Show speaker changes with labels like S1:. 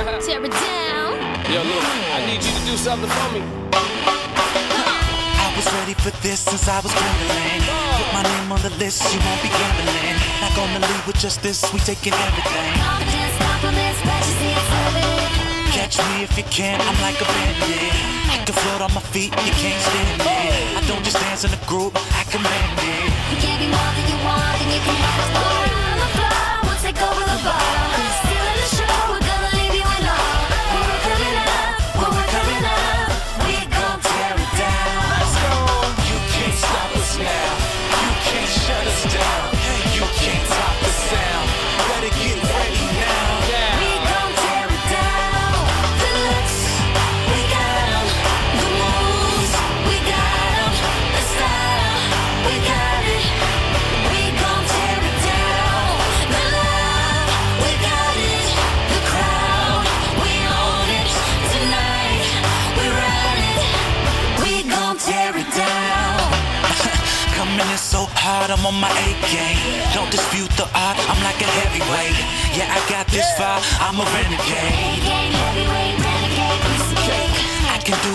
S1: Tear it down.
S2: Yo, look, I need you to do something for me.
S3: I was ready for this since I was gambling. Put my name on the list, you won't be gambling. Not gonna leave with just this, we taking everything.
S1: Confidence, compliments, bet you see it's heaven.
S3: Catch me if you can, I'm like a bandit. I can float on my feet, you can't stand me. I don't just dance in a group, I command it.
S1: We give you more than
S3: hard, I'm on my A game. Don't dispute the art, I'm like a heavyweight. Yeah, I got this far, I'm a renegade.
S1: Heavyweight renegade, piece of cake.
S3: I can do